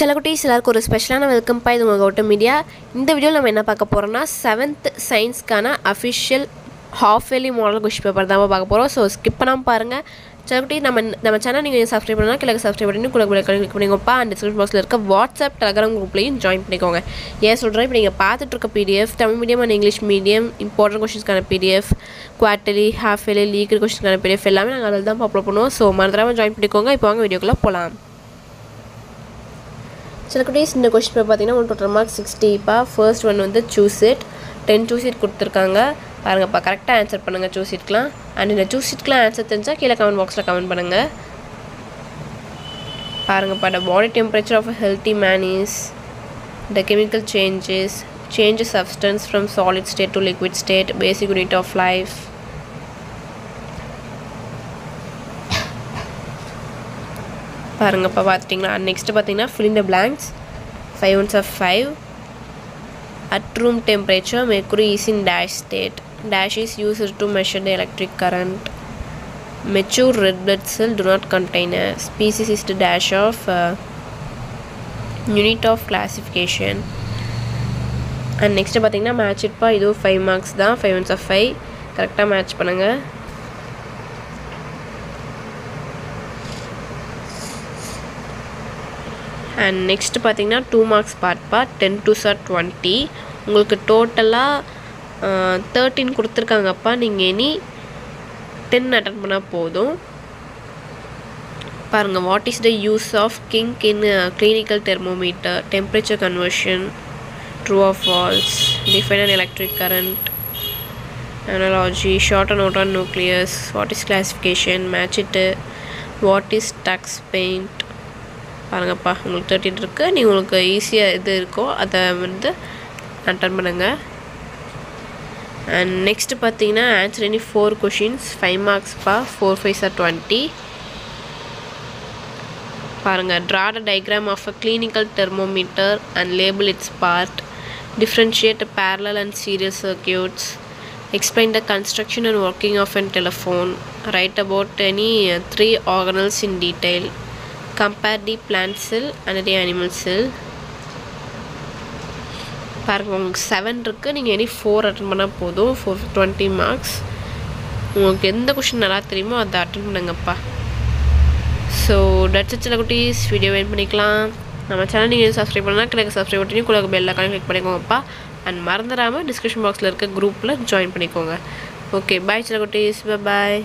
சில குட்டீஸ் எல்லாருக்கும் ஒரு ஸ்பெஷலான வெல்கம் பா இது உங்கள் கௌட்டம் மீடியா இந்த வீடியோவில் நம்ம என்ன பார்க்க போகிறோம்னா seventh சயின்ஸ்க்கான official half yearly model question paper தான் பார்க்க போகிறோம் ஸோ ஸ்கிப் பண்ணாமல் பாருங்கள் சில குட்டீஸ் நம்ம நம்ம சேனல் நீங்கள் சப்ஸ்கிரைப் பண்ணால் கிழக்கு சப்ஸ்கிரைப் பண்ணி கூட கூட கிளிக் பண்ணிக்கோப்பா அண்ட் டிஸ்கிரிப்ஷன் பாக்ஸில் இருக்க வாட்ஸ்அப் டெலகிராம் குரூப்லையும் ஜாயின் பண்ணிக்கோங்க. ஏன் சொல்கிறேன் இப்போ நீங்கள் பார்த்துட்டு இருக்க PDF Tamil medium and English medium important கொஷின்ஸ்க்கான PDF quarterly half yearly leak கொஷின்ஸ்க்கான PDF எல்லாமே நாங்கள் அதில் தான் அப்லோட் பண்ணுவோம். ஸோ மறந்துடாமல் ஜாயின் பண்ணிக்கோங்க. இப்போ வாங்க வீடியோக்குள்ளே போகலாம் சில குட்டீஸ் இந்த கொஸ்டின் பேப்பர் பார்த்தீங்கன்னா ஒன் டோட்டல் மார்க் சிக்ஸ்டிப்பா ஃபர்ஸ்ட் ஒன் வந்து choose it ten choose it கொடுத்துருக்காங்க. பாருங்கப்பா கரெக்டாக ஆன்சர் பண்ணுங்கள் சூஸ் இட்லாம் அண்ட் இந்த சூஸ் இட்லாம் ஆன்சர் தெரிஞ்சால் கீழே கமெண்ட் பாக்ஸில் கமெண்ட் பண்ணுங்கள் பாருங்கப்பா the body temperature of a healthy man is the chemical changes changes substance from solid state to liquid state basic unit of life பாருங்கப்பா பார்த்துட்டிங்களா நெக்ஸ்ட்டு பார்த்தீங்கன்னா fill the blanks five ones of five at room temperature mercury is in dash state dash is used to measure the electric current mature red blood cell do not container species is to dash of unit of classification and next பார்த்தீங்கன்னா match இட்பா இதுவும் five marks தான் five ones of five கரெக்டாக match பண்ணுங்கள் and next பார்த்தீங்கன்னா two marks பார்ட்பா ten two sir twenty உங்களுக்கு டோட்டலாக தேர்ட்டின் கொடுத்துருக்காங்கப்பா நீங்கள் இனி டென் அட்டன் பண்ணால் போதும். பாருங்கள் what is the use of kink in clinical thermometer temperature conversion true of false define and electric current analogy short and out nuclears what is is match it what is what is பாருங்கப்பா உங்களுக்கு thirteen இருக்குது நீங்கள் உங்களுக்கு ஈஸியாக இது இருக்கோ அதை வந்து அட்டன் பண்ணுங்கள் அண்ட் நெக்ஸ்ட்டு பார்த்தீங்கன்னா answer any four questions five மார்க்ஸ்ப்பா four five sir twenty பாருங்கள் draw a diagram of a clinical thermometer and label its part differentiate parallel and serial circuits. Explain the construction and working of a telephone. Write about any three three organelles in detail. Compare the plant cell and the animal cell. பாருங்க உங்களுக்கு seven இருக்குது நீங்கள் any four attend பண்ணால் போதும். Four twenty marks உங்களுக்கு எந்த question நல்லா தெரியுமோ அதை அட்டன் பண்ணுங்கப்பா. ஸோ டட்ஸ் சில குட்டீஸ். வீடியோ வெயிட் பண்ணிக்கலாம். நம்ம சேனல் நீங்கள் சப்ஸ்கிரைப் பண்ணால் கிழக்கு சப்ஸ்கிரைப் பண்ணி கூட பெல் அக்கான கிளிக் பண்ணிக்கோங்கப்பா. அண்ட் மறந்துடாமல் டிஸ்கிரிப்ஷன் பாக்ஸில் இருக்க குரூப்பில் ஜாயின் பண்ணிக்கோங்க. ஓகே பாய் சில குட்டீஸ். பாய்